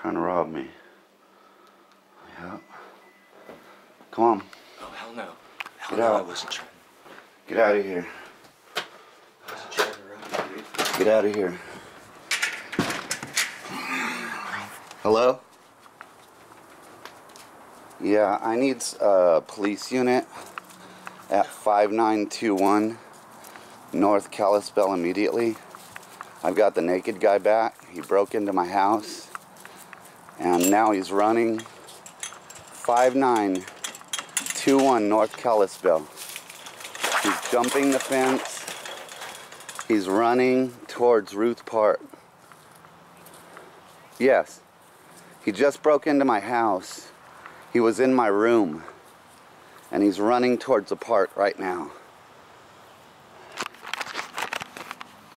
trying to rob me. Yep. Come on, Oh, hell no. Hell Get no, I out. wasn't trying. get out of here. I wasn't trying to rob you. Get out of here. Hello? Yeah, I need a uh, police unit at 5921 North Kalispell immediately. I've got the naked guy back. He broke into my house and now he's running 5921 North Kalispell. He's jumping the fence. He's running towards Ruth Park. Yes. He just broke into my house. He was in my room. And he's running towards the park right now.